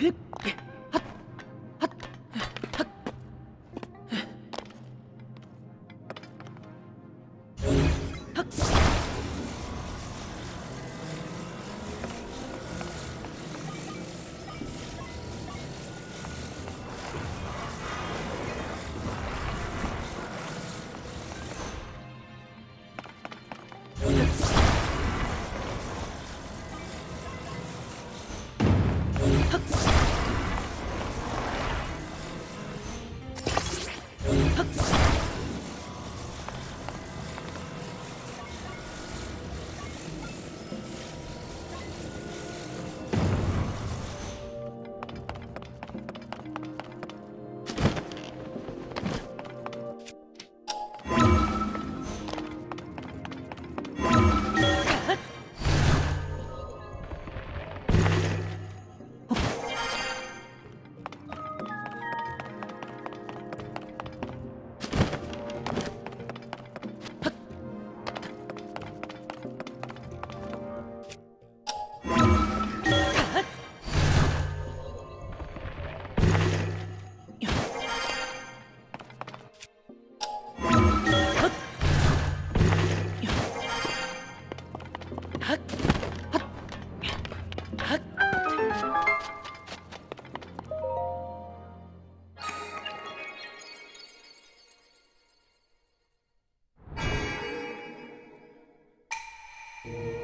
Hıp! Yeah.